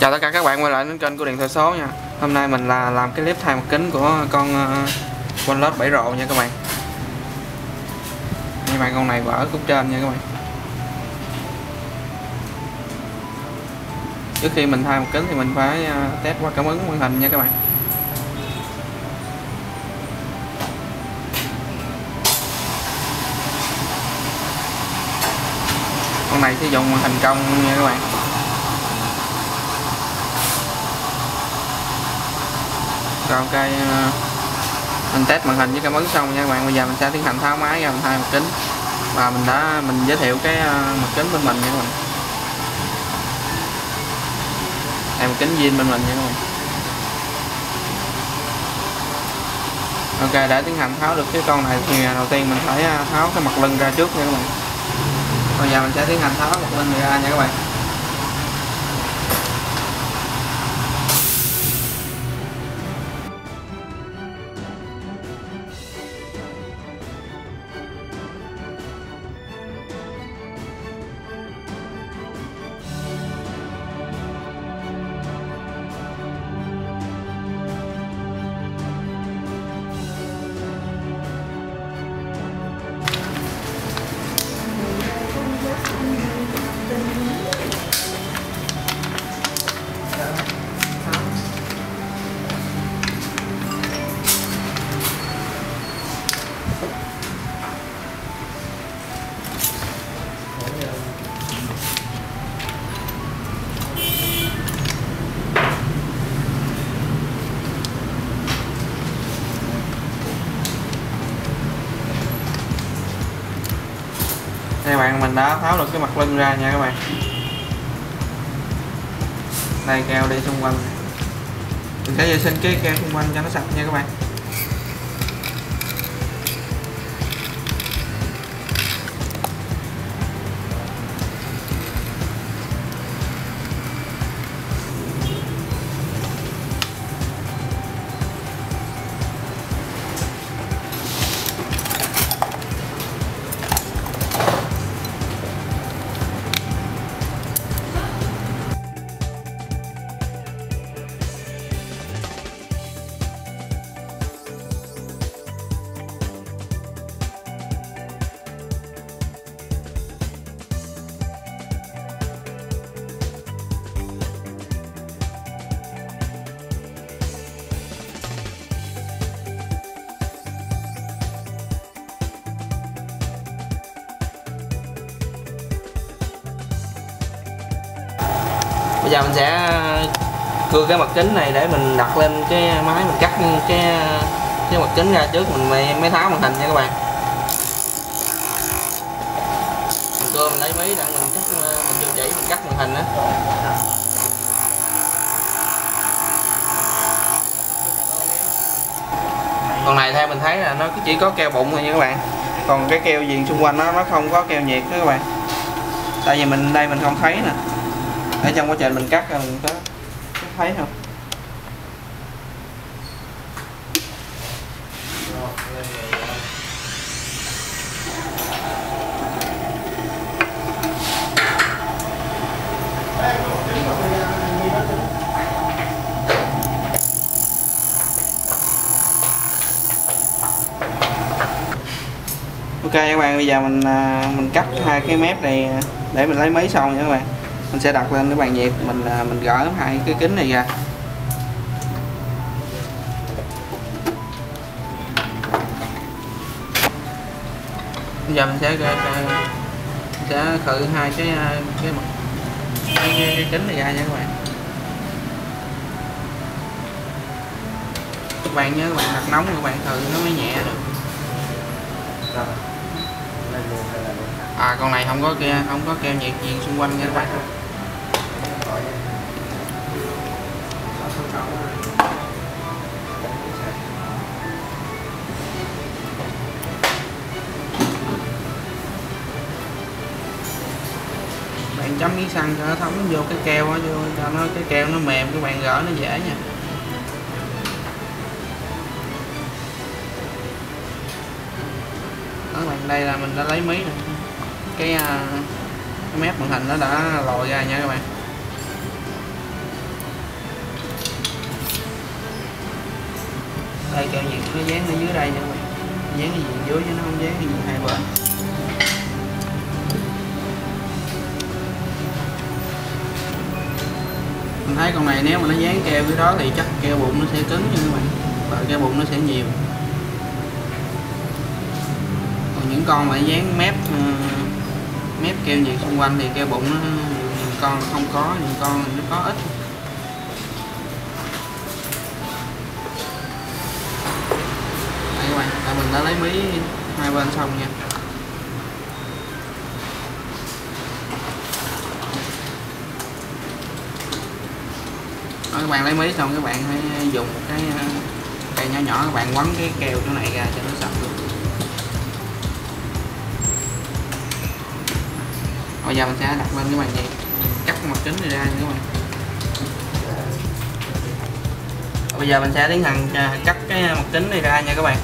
Chào tất cả các bạn quay lại đến kênh của Điện Thoại Số nha. Hôm nay mình là làm cái clip thay mặt kính của con ờ, uh, OnePlus 7 Pro nha các bạn. Như bạn con này vỡ khúc trên nha các bạn. Trước khi mình thay mặt kính thì mình phải uh, test qua cảm ứng màn hình nha các bạn. Con này sử dụng màn hình công nha các bạn. Rồi ok ờ, mình test màn hình với cảm ứng xong nha các bạn. Bây giờ mình sẽ tiến hành tháo máy ra mình thay mặt kính. Và mình đã, mình giới thiệu cái ờ, mặt kính bên mình nha các bạn. Em kính zin bên mình nha các bạn. Ok, để tiến hành tháo được cái con này thì ờ, đầu tiên mình phải tháo cái mặt lưng ra trước nha các bạn. Bây giờ mình sẽ tiến hành tháo mặt lưng ra nha các bạn. Đây các bạn mình đã tháo được cái mặt lưng ra nha các bạn. Đây, keo đi xung quanh. Mình sẽ vệ sinh cái keo xung quanh cho nó sạch nha các bạn. Bây giờ mình sẽ ờ, cưa cái mặt kính này để mình đặt lên cái máy mình cắt cái cái mặt kính ra trước mình mới, mới tháo màn hình nha các bạn. Mình cưa mình lấy máy để mình cắt ờ, mình vô chỉ mình cắt màn hình á. Còn này theo mình thấy là nó chỉ có keo bụng thôi nha các bạn. Còn cái keo viền xung quanh nó nó không có keo nhiệt đó các bạn. Tại vì mình đây mình không thấy nè ở trong quá trình mình cắt mình có, có thấy không? Ok các bạn bây giờ mình à, mình cắt hai cái mép này à, để mình lấy máy xong nha các bạn mình sẽ đặt lên cái bàn nhiệt mình à, mình gỡ hai cái kính này ra. Bây giờ mình sẽ sẽ khử hai cái à, cái mặt cái, cái, cái kính này ra nha các bạn. Các bạn nhớ các bạn đặt nóng các bạn khử nó mới nhẹ được. À con này không có kia không có keo nhiệt gì xung quanh nha các bạn bạn chấm miếng xăng cho nó thấm vô cái keo đó, vô cho nó cái keo nó mềm các bạn gỡ nó dễ nha. Các bạn đây là mình đã lấy mí rồi. Cái, à, cái mép màn hình nó đã lòi ra nha các bạn. Đây cho nhiệt nó dán ở dưới đây nha các bạn. Dán cái gì dưới chứ nó không dán cái gì hai bên. Mình thấy con này nếu mà nó dán keo cái đó thì chắc keo bụng nó sẽ cứng như các bạn. Và keo bụng nó sẽ nhiều. Còn những con mà dán mép ừ, mép keo nhiều xung quanh thì keo bụng nó, con không có, những con nó có ít. Đây các bạn tại mình đã lấy mí hai bên xong nha. Rồi các bạn lấy mí xong các bạn hãy dùng một cái ờ, cây nhỏ nhỏ, các bạn quấn cái keo chỗ này ra cho nó sạch luôn. Bây giờ mình sẽ đặt lên cái bàn gì cắt mặt kính này ra nha các bạn. Bây giờ mình sẽ tiến hành ờ, cắt cái mặt kính này ra nha các bạn.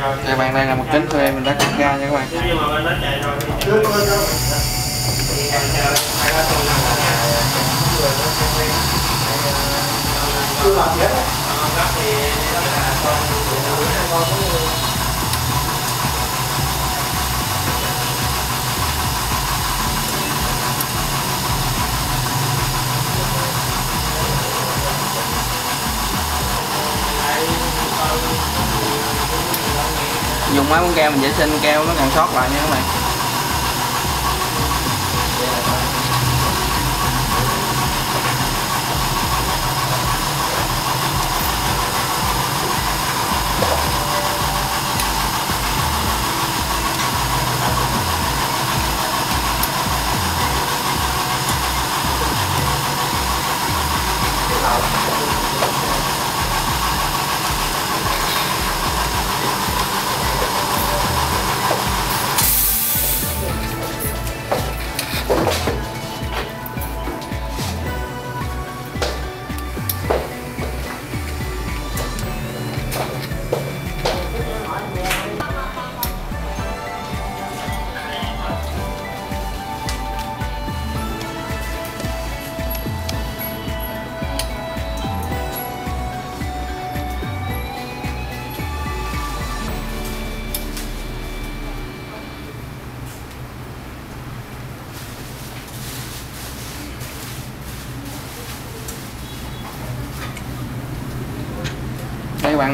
Các bạn đây là một kính thuê mình đã cắt ra nha các bạn dùng mấy con keo mình vệ sinh keo nó còn sót lại nha các bạn.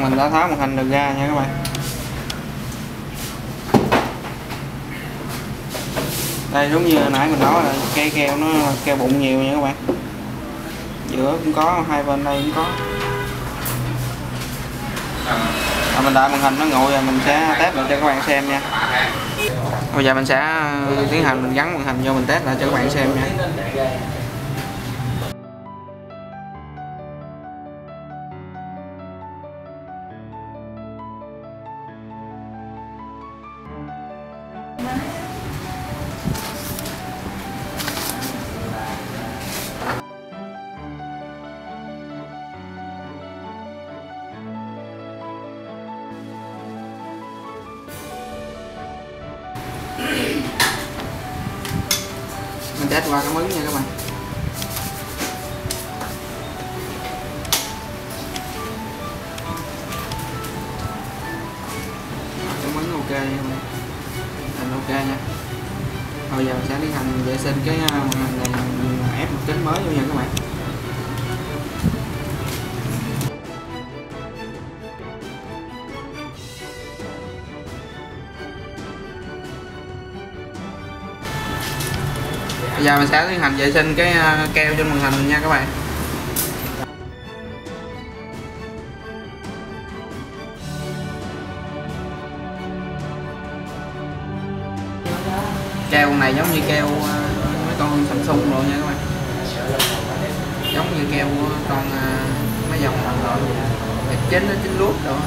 Bạn mình đã tháo màn hình được ra nha các bạn. Đây giống như nãy mình nói là cây keo nó keo bụng nhiều nha các bạn. Giữa cũng có hai bên đây cũng có. À, mình đợi màn hình nó nguội rồi mình sẽ test lại cho các bạn xem nha. Bây giờ mình sẽ tiến hành mình gắn màn hình vô mình test lại cho các bạn xem nha. mình test qua cảm ứng nha các bạn. Cảm ứng ok nha thành ok nha. Bây giờ mình sẽ tiến hành vệ sinh cái à, màn hình này ép một kính mới vô nha các bạn. Giờ mình sẽ tiến hành vệ sinh cái ờ, keo trên màn hình nha các bạn. Keo này giống như keo ờ, mấy con Samsung rồi nha các bạn. Giống như keo con ờ, mấy dòng rồi chín nó chín lút rồi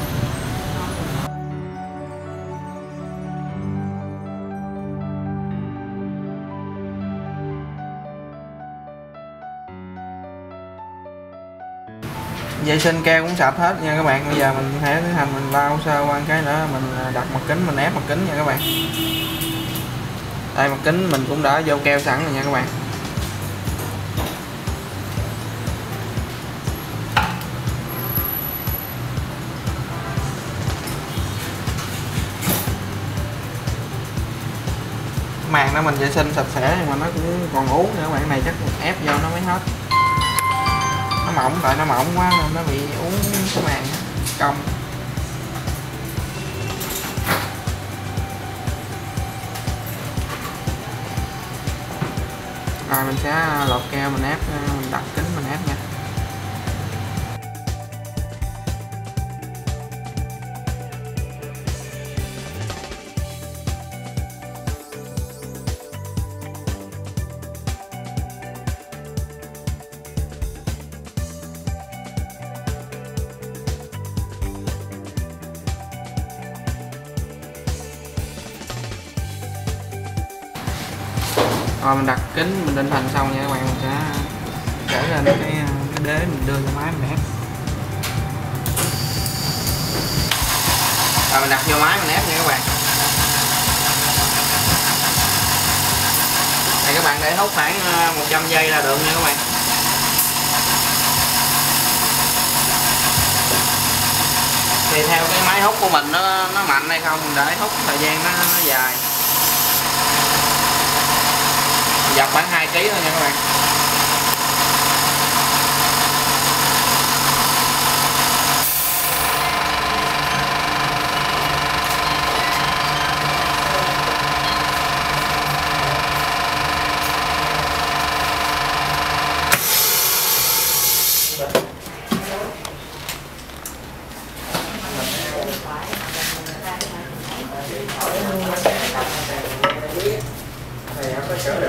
vệ sinh keo cũng sạch hết nha các bạn. Bây giờ mình sẽ tiến hành mình lau sơ qua cái nữa mình à, đặt mặt kính, mình ép mặt kính nha các bạn. Đây, mặt kính mình cũng đã vô keo sẵn rồi nha các bạn. Màn đó mình vệ sinh sạch sẽ nhưng mà nó cũng còn ú nữa các bạn. Này chắc ép vô nó mới hết mỏng tại nó mỏng quá nên nó bị uống cái màn cong. Rồi mình sẽ lột keo mình ép ờ, mình đặt kính mình ép nha. Lên thành xong nha các bạn mình sẽ trở lên cái, cái đế mình đưa cho máy mình ép rồi mình đặt vô máy mình ép nha các bạn. Này các bạn để hút khoảng ờ, 100 giây là được nha các bạn. Thì theo cái máy hút của mình nó nó mạnh hay không mình để hút thời gian nó, nó dài. Dọc khoảng 2 kg thôi nha các bạn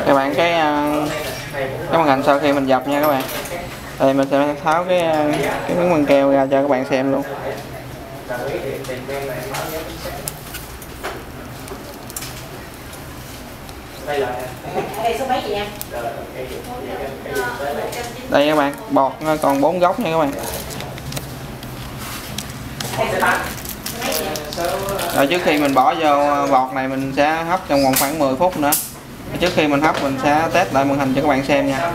các bạn cái ờ, cái màn gập nha các bạn. Đây, mình sẽ tháo cái cái miếng băng keo ra cho các bạn xem luôn. Đây các bạn, bọt còn bốn góc nha các bạn. Rồi trước khi mình bỏ vô ờ, bọt này mình sẽ hấp trong vòng khoảng 10 phút nữa. Trước khi mình hấp, mình sẽ test lại màn hình cho các bạn xem nha.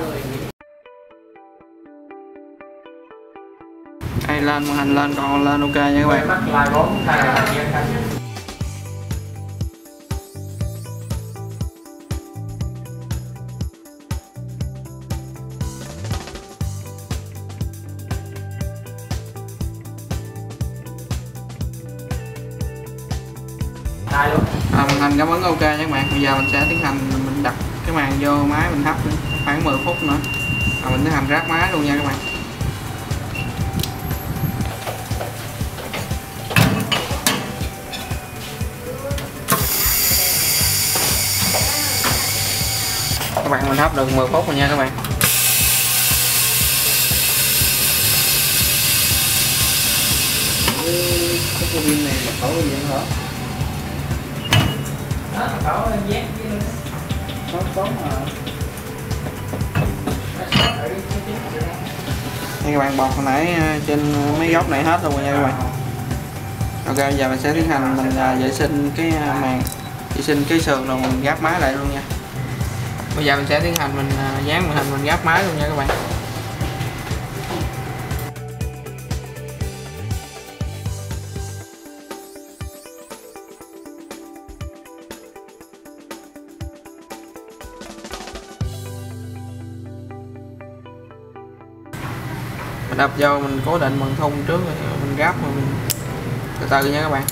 Lên màn hình lên còn lên ok nha các bạn. À, màn hình cảm ứng ok nha các bạn. Bây giờ mình sẽ tiến hành mình đặt cái màn vô máy mình hấp khoảng 10 phút nữa. Và mình tiến hành ráp máy luôn nha các bạn mình hấp được 10 phút rồi nha các bạn. Cái pin này là khẩu gì hả đó khẩu dán nó tốt mà đây các bạn bọt hồi nãy ờ, trên mấy góc này hết luôn rồi nha các bạn. Ok, giờ mình sẽ tiến hành, mình ờ, vệ sinh cái ờ, màn, vệ sinh cái sườn rồi mình gáp máy lại luôn nha bây giờ mình sẽ tiến hành, mình à, dán màn hình, mình gáp máy luôn nha các bạn. Mình đập vô, mình cố định bằng thun trước rồi mình gáp rồi mình, từ từ nha các bạn.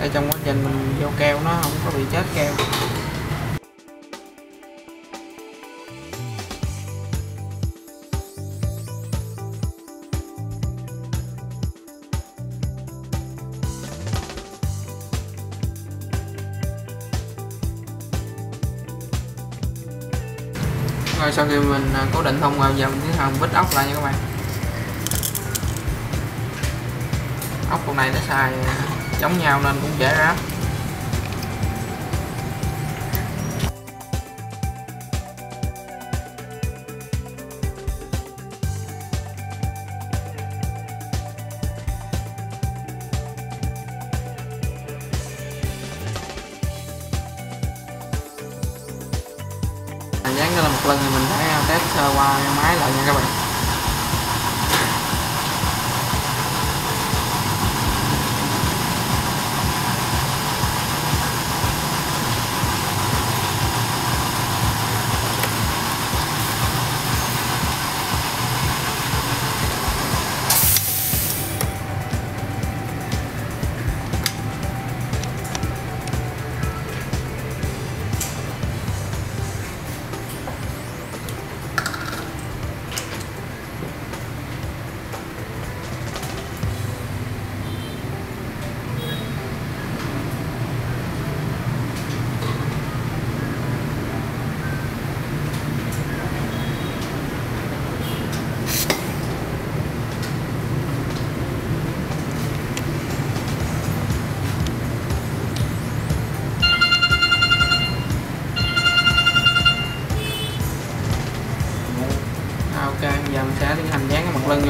Để trong quá trình mình vô keo nó không có bị chết keo. Rồi sau khi mình à, cố định thông rồi giờ mình tiến hành vít ốc lại nha các bạn. Ốc con này nó xài à, chống nhau nên cũng dễ ráp lại nha các bạn.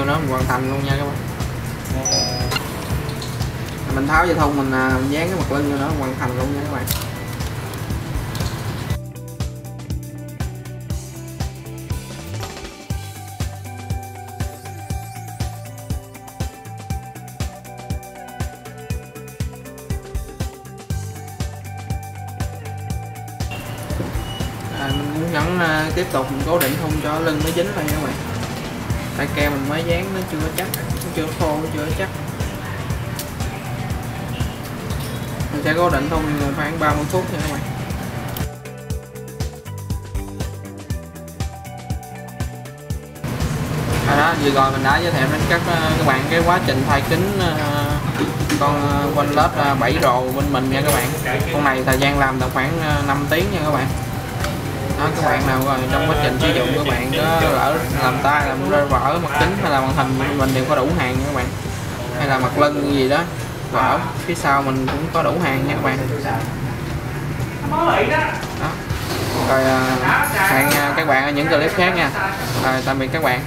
Nó mình hoàn thành luôn nha các bạn. Mình tháo dây thun mình, à, mình dán cái mặt lưng vô nó hoàn thành luôn nha các bạn. À, mình muốn nhấn à, tiếp tục mình cố định thun cho lưng nó dính lại nha các bạn tại keo mình mới dán nó chưa chắc, nó chưa khô, nó chưa chắc. Mình sẽ cố định thun khoảng 30 phút nha các bạn. À đó, vừa rồi mình đã giới thiệu đến các ờ, các bạn cái quá trình thay kính ờ, con ờ, quanh lớp 7 rồ bên mình nha các bạn. Con này thời gian làm tầm khoảng 5 tiếng nha các bạn đó các bạn nào rồi trong quá trình sử dụng các bạn có lỡ làm tay, làm rơi vỡ mặt kính hay là màn hình mình đều có đủ hàng nha các bạn. Hay là mặt lưng gì đó, vỡ, phía sau mình cũng có đủ hàng nha các bạn. Đó. Rồi à, hẹn à, các bạn ở những clip khác nha. Rồi, tạm biệt các bạn.